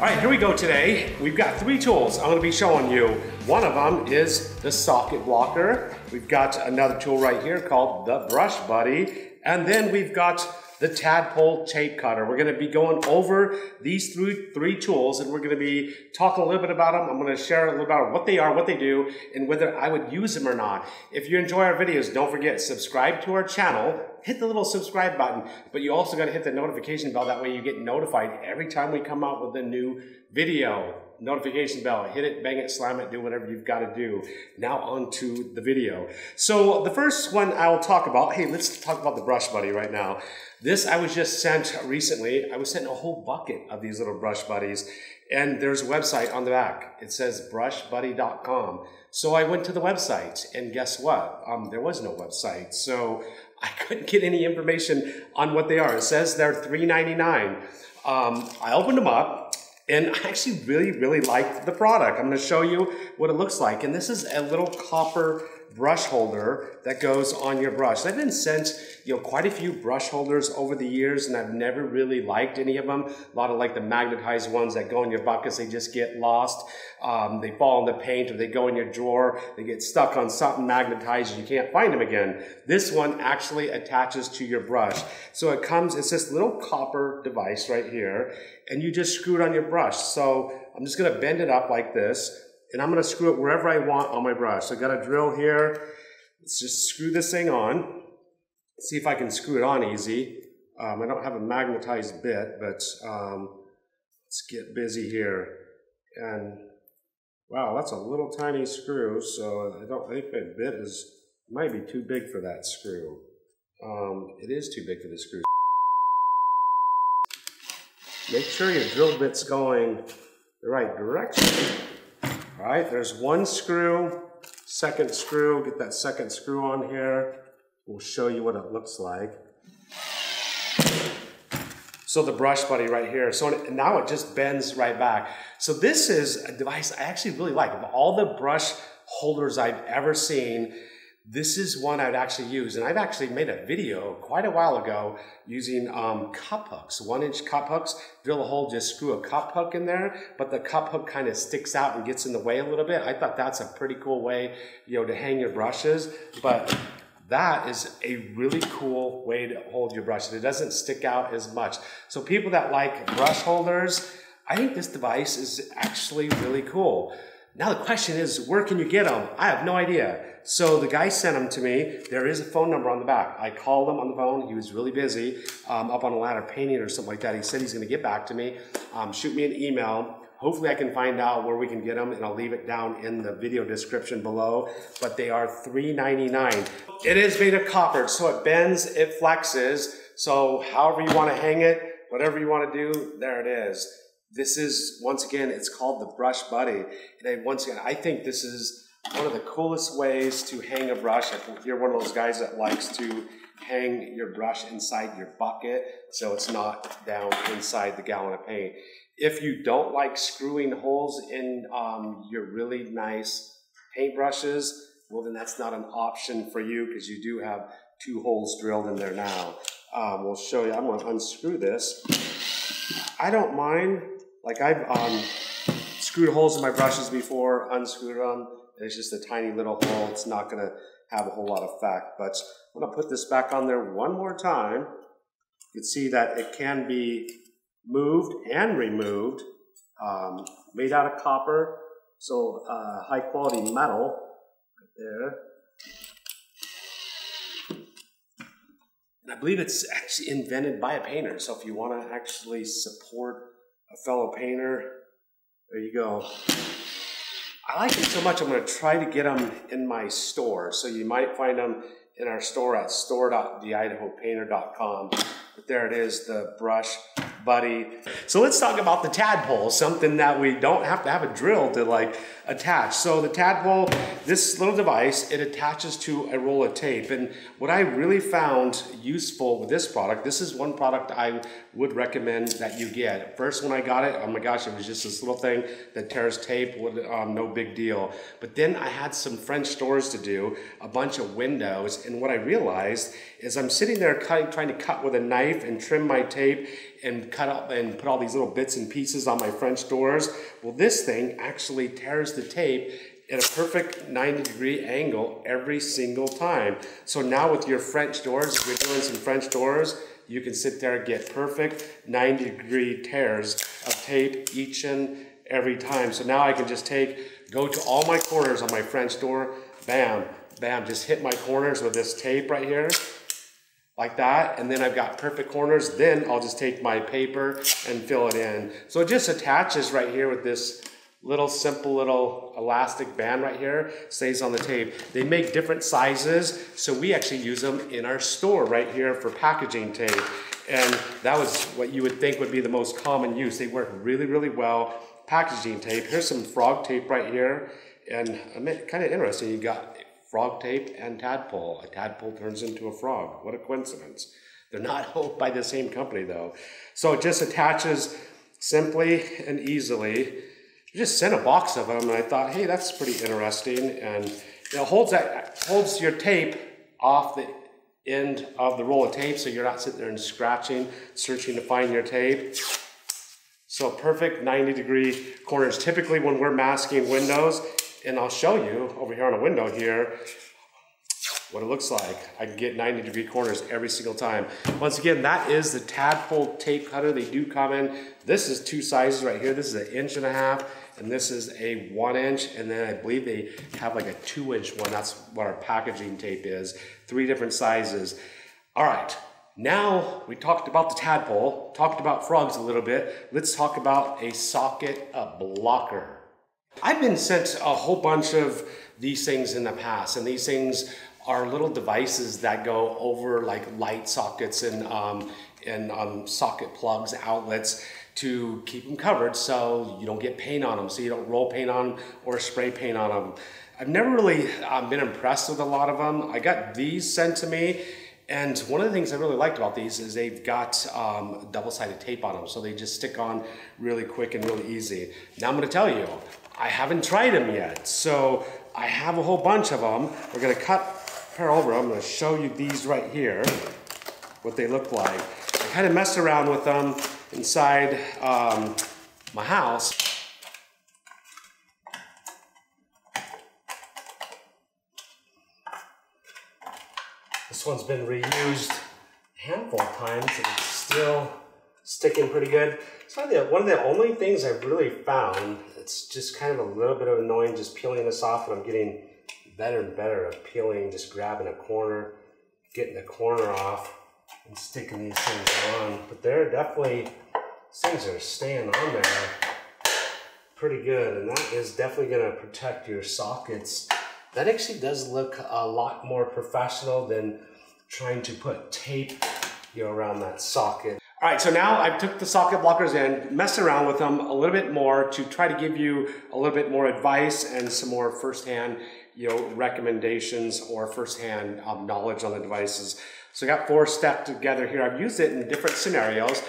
All right, here we go today. We've got three tools I'm gonna be showing you. One of them is the socket blocker. We've got another tool right here called the brush buddy. And then we've got the tadpole tape cutter. We're gonna be going over these three, three tools and we're gonna be talking a little bit about them. I'm gonna share a little about what they are, what they do, and whether I would use them or not. If you enjoy our videos, don't forget, subscribe to our channel, hit the little subscribe button, but you also gotta hit the notification bell. That way you get notified every time we come out with a new video notification bell, hit it, bang it, slam it, do whatever you've got to do. Now on to the video. So the first one I will talk about, hey, let's talk about the Brush Buddy right now. This I was just sent recently. I was sent a whole bucket of these little brush buddies, and there's a website on the back. It says brushbuddy.com. So I went to the website, and guess what? Um, there was no website. So I couldn't get any information on what they are. It says they're $3.99. Um, I opened them up, and I actually really, really liked the product. I'm going to show you what it looks like. And this is a little copper brush holder that goes on your brush. I've been sent, you know, quite a few brush holders over the years and I've never really liked any of them. A lot of like the magnetized ones that go in your buckets, they just get lost. Um, they fall in the paint or they go in your drawer. They get stuck on something magnetized and you can't find them again. This one actually attaches to your brush. So it comes, it's this little copper device right here and you just screw it on your brush. So I'm just gonna bend it up like this and I'm gonna screw it wherever I want on my brush. So I got a drill here. Let's just screw this thing on. See if I can screw it on easy. Um, I don't have a magnetized bit, but um, let's get busy here. And wow, that's a little tiny screw, so I don't think my bit is might be too big for that screw. Um, it is too big for the screw. Make sure your drill bit's going the right direction. All right, there's one screw, second screw, get that second screw on here. We'll show you what it looks like. So the brush buddy right here. So now it just bends right back. So this is a device I actually really like. Of all the brush holders I've ever seen, this is one I'd actually use. And I've actually made a video quite a while ago using um, cup hooks, one inch cup hooks. Drill a hole, just screw a cup hook in there, but the cup hook kind of sticks out and gets in the way a little bit. I thought that's a pretty cool way, you know, to hang your brushes. But that is a really cool way to hold your brush. It doesn't stick out as much. So people that like brush holders, I think this device is actually really cool. Now the question is, where can you get them? I have no idea. So the guy sent them to me. There is a phone number on the back. I called him on the phone. He was really busy, um, up on a ladder painting or something like that. He said he's going to get back to me, um, shoot me an email. Hopefully I can find out where we can get them and I'll leave it down in the video description below. But they are $3.99. It is made of copper, so it bends, it flexes. So however you want to hang it, whatever you want to do, there it is. This is, once again, it's called the Brush Buddy. And once again, I think this is one of the coolest ways to hang a brush. If you're one of those guys that likes to hang your brush inside your bucket so it's not down inside the gallon of paint. If you don't like screwing holes in um, your really nice paintbrushes, well then that's not an option for you because you do have two holes drilled in there now. Um, we'll show you, I'm gonna unscrew this. I don't mind like I've um, screwed holes in my brushes before, unscrewed them. and It's just a tiny little hole. It's not going to have a whole lot of effect. But I'm going to put this back on there one more time. You can see that it can be moved and removed. Um, made out of copper, so uh, high quality metal right there. And I believe it's actually invented by a painter. So if you want to actually support a fellow painter. There you go. I like it so much, I'm going to try to get them in my store. So you might find them in our store at store.theidahopainter.com. But there it is, the brush buddy. So let's talk about the tadpole, something that we don't have to have a drill to like attach. So the tadpole, this little device, it attaches to a roll of tape. And what I really found useful with this product, this is one product I would recommend that you get. First when I got it, oh my gosh, it was just this little thing that tears tape, um, no big deal. But then I had some French doors to do, a bunch of windows, and what I realized is I'm sitting there cutting, trying to cut with a knife and trim my tape, and cut up and put all these little bits and pieces on my French doors. Well, this thing actually tears the tape at a perfect 90 degree angle every single time. So now with your French doors, if you're doing some French doors, you can sit there and get perfect 90 degree tears of tape each and every time. So now I can just take, go to all my corners on my French door, bam, bam, just hit my corners with this tape right here, like that, and then I've got perfect corners, then I'll just take my paper and fill it in. So it just attaches right here with this little simple little elastic band right here, stays on the tape. They make different sizes, so we actually use them in our store right here for packaging tape. And that was what you would think would be the most common use. They work really, really well. Packaging tape. Here's some frog tape right here. And kind of interesting, you got frog tape and tadpole. A tadpole turns into a frog. What a coincidence. They're not owned by the same company though. So it just attaches simply and easily. You just sent a box of them and I thought, hey, that's pretty interesting. And it holds that holds your tape off the end of the roll of tape so you're not sitting there and scratching, searching to find your tape. So perfect 90 degree corners. Typically when we're masking windows, and I'll show you over here on a window here what it looks like. I can get 90 degree corners every single time. Once again, that is the Tadpole tape cutter. They do come in. This is two sizes right here. This is an inch and a half, and this is a one inch, and then I believe they have like a two inch one. That's what our packaging tape is. Three different sizes. All right, now we talked about the tadpole, talked about frogs a little bit. Let's talk about a socket, a blocker. I've been sent a whole bunch of these things in the past, and these things are little devices that go over like light sockets and um, and um, socket plugs, outlets to keep them covered so you don't get paint on them, so you don't roll paint on them or spray paint on them. I've never really um, been impressed with a lot of them. I got these sent to me and one of the things I really liked about these is they've got um, double-sided tape on them, so they just stick on really quick and really easy. Now I'm gonna tell you, I haven't tried them yet. So I have a whole bunch of them. We're gonna cut pair over. I'm gonna show you these right here, what they look like. I kind of messed around with them inside um, my house. This one's been reused a handful of times and it's still sticking pretty good. It's one of the, one of the only things I've really found it's just kind of a little bit of annoying just peeling this off and I'm getting better and better at peeling, just grabbing a corner, getting the corner off and sticking these things on. But they're definitely, things are staying on there pretty good and that is definitely going to protect your sockets. That actually does look a lot more professional than trying to put tape you know, around that socket. All right, so now I've took the socket blockers in, messed around with them a little bit more to try to give you a little bit more advice and some more firsthand, you know, recommendations or firsthand um, knowledge on the devices. So I got four stacked together here. I've used it in different scenarios,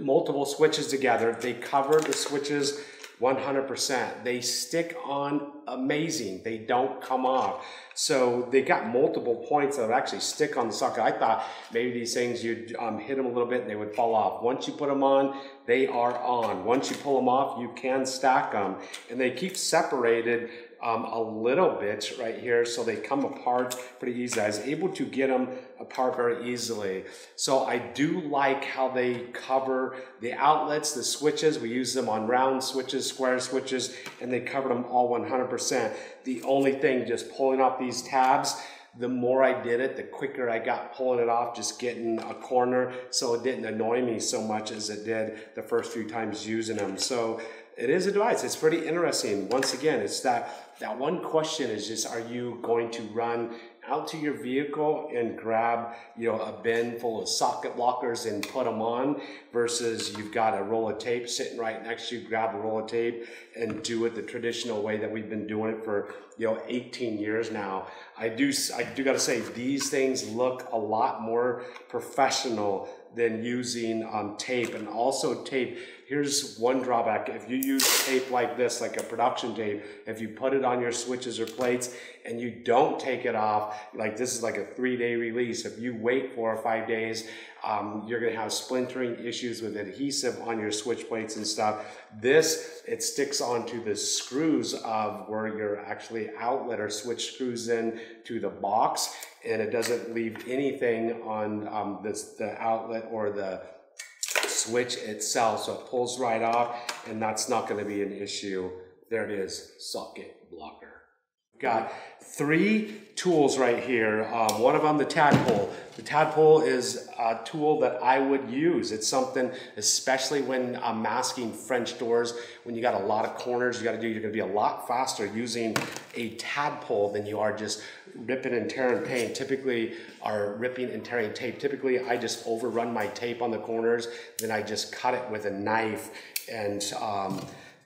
multiple switches together. They cover the switches 100%. They stick on amazing. They don't come off. So they got multiple points that actually stick on the socket. I thought maybe these things, you'd um, hit them a little bit and they would fall off. Once you put them on, they are on. Once you pull them off, you can stack them. And they keep separated um, a little bit right here so they come apart pretty easily. I was able to get them apart very easily. So I do like how they cover the outlets, the switches. We use them on round switches, square switches, and they cover them all 100%. The only thing, just pulling off these tabs, the more I did it, the quicker I got pulling it off, just getting a corner, so it didn't annoy me so much as it did the first few times using them. So it is a device. It's pretty interesting. Once again, it's that that one question is just: Are you going to run out to your vehicle and grab you know a bin full of socket blockers and put them on versus you've got a roll of tape sitting right next to you grab a roll of tape and do it the traditional way that we've been doing it for you know 18 years now i do i do got to say these things look a lot more professional than using um, tape. And also tape, here's one drawback. If you use tape like this, like a production tape, if you put it on your switches or plates and you don't take it off, like this is like a three day release. If you wait four or five days, um, you're gonna have splintering issues with adhesive on your switch plates and stuff. This, it sticks onto the screws of where your actually outlet or switch screws in to the box and it doesn't leave anything on um, this, the outlet or the switch itself. So it pulls right off and that's not gonna be an issue. There it is, socket blocker. Got three tools right here. Um, one of them, the tadpole. The tadpole is a tool that I would use. It's something, especially when I'm masking French doors, when you got a lot of corners you gotta do, you're gonna be a lot faster using a tadpole than you are just ripping and tearing paint. Typically, are ripping and tearing tape. Typically, I just overrun my tape on the corners, then I just cut it with a knife and um,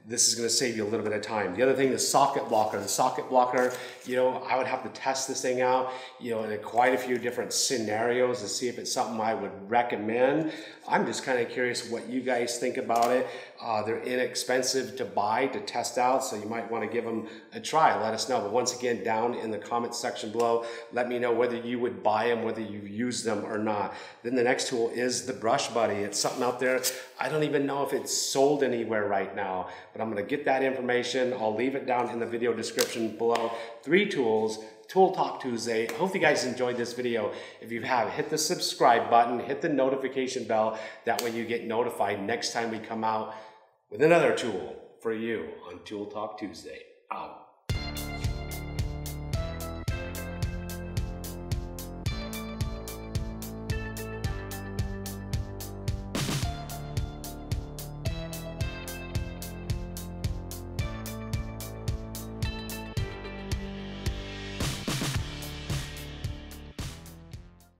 this is gonna save you a little bit of time. The other thing, the socket blocker. The socket blocker, you know, I would have to test this thing out, you know, in quite a few different scenarios to see if it's something I would recommend. I'm just kind of curious what you guys think about it. Uh, they're inexpensive to buy, to test out, so you might want to give them a try. Let us know. But once again, down in the comments section below, let me know whether you would buy them, whether you use them or not. Then the next tool is the Brush Buddy. It's something out there. I don't even know if it's sold anywhere right now, but I'm going to get that information. I'll leave it down in the video description below. Three tools Tool Talk Tuesday. Hope you guys enjoyed this video. If you have, hit the subscribe button, hit the notification bell. That way you get notified next time we come out with another tool for you on Tool Talk Tuesday. Out.